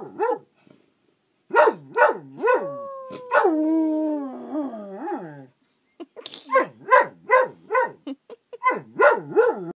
woo, woo.